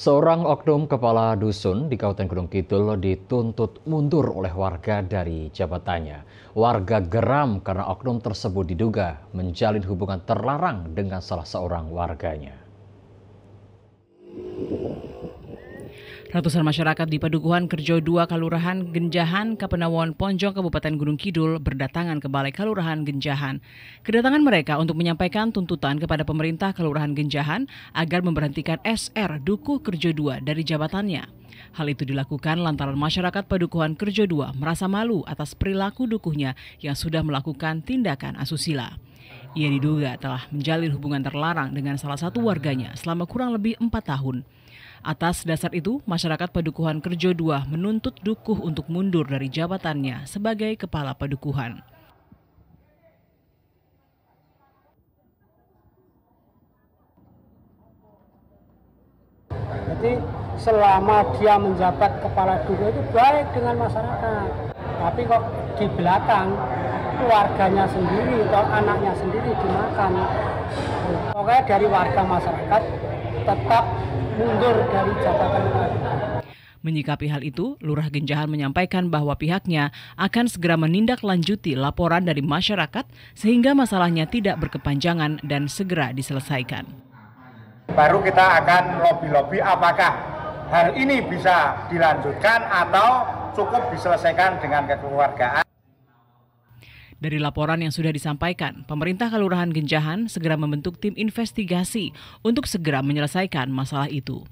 Seorang oknum kepala dusun di Kabupaten Gunung Kidul dituntut mundur oleh warga dari jabatannya. Warga geram karena oknum tersebut diduga menjalin hubungan terlarang dengan salah seorang warganya. Ratusan masyarakat di Padukuhan Kerjo 2 Kalurahan Genjahan, Kapenawon, Ponjong, Kabupaten Gunung Kidul berdatangan ke Balai Kalurahan Genjahan. Kedatangan mereka untuk menyampaikan tuntutan kepada pemerintah Kelurahan Genjahan agar memberhentikan SR Duku Kerjo 2 dari jabatannya. Hal itu dilakukan lantaran masyarakat Padukuhan Kerjo 2 merasa malu atas perilaku dukuhnya yang sudah melakukan tindakan asusila. Ia diduga telah menjalin hubungan terlarang dengan salah satu warganya selama kurang lebih empat tahun. Atas dasar itu, masyarakat Padukuhan Kerjo II menuntut Dukuh untuk mundur dari jabatannya sebagai kepala Padukuhan. Jadi selama dia menjabat kepala dukuh itu baik dengan masyarakat. Tapi kok di belakang keluarganya sendiri atau anaknya sendiri dimakan. Pokoknya dari warga masyarakat tetap mundur dari jabatan Menyikapi hal itu, Lurah Genjahan menyampaikan bahwa pihaknya akan segera menindaklanjuti laporan dari masyarakat sehingga masalahnya tidak berkepanjangan dan segera diselesaikan. Baru kita akan lobby-lobby apakah hal ini bisa dilanjutkan atau cukup diselesaikan dengan kekeluargaan. Dari laporan yang sudah disampaikan, pemerintah Kelurahan Genjahan segera membentuk tim investigasi untuk segera menyelesaikan masalah itu.